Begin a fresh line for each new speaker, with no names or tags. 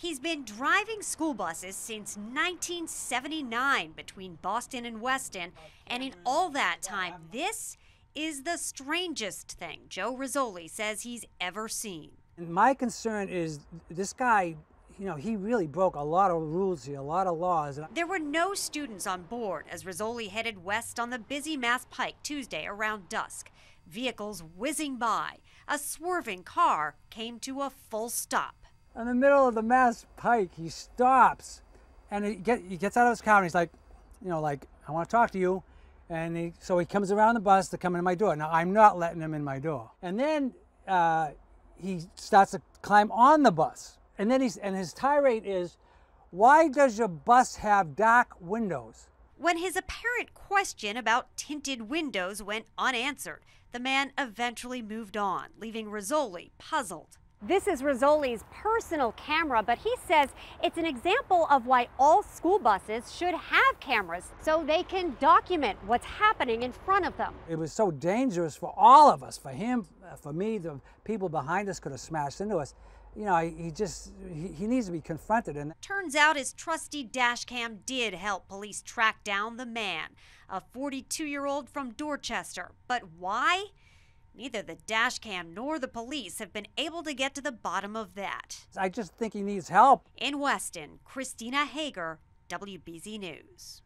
He's been driving school buses since 1979 between Boston and Weston, and in all that time, this is the strangest thing Joe Rizzoli says he's ever seen.
My concern is this guy, you know, he really broke a lot of rules here, a lot of laws.
There were no students on board as Rizzoli headed west on the busy Mass Pike Tuesday around dusk. Vehicles whizzing by. A swerving car came to a full stop
in the middle of the Mass Pike, he stops and he, get, he gets out of his car and he's like, you know, like, I want to talk to you. And he, so he comes around the bus to come in my door. Now, I'm not letting him in my door. And then uh, he starts to climb on the bus. And then he's, and his tirade is, why does your bus have dark windows?
When his apparent question about tinted windows went unanswered, the man eventually moved on, leaving Rizzoli puzzled.
This is Rizzoli's personal camera, but he says it's an example of why all school buses should have cameras so they can document what's happening in front of them.
It was so dangerous for all of us, for him, uh, for me, the people behind us could have smashed into us. You know, he just, he, he needs to be confronted. And
Turns out his trusty dash cam did help police track down the man, a 42 year old from Dorchester. But why? Neither the dashcam nor the police have been able to get to the bottom of that.
I just think he needs help.
In Weston, Christina Hager, WBZ News.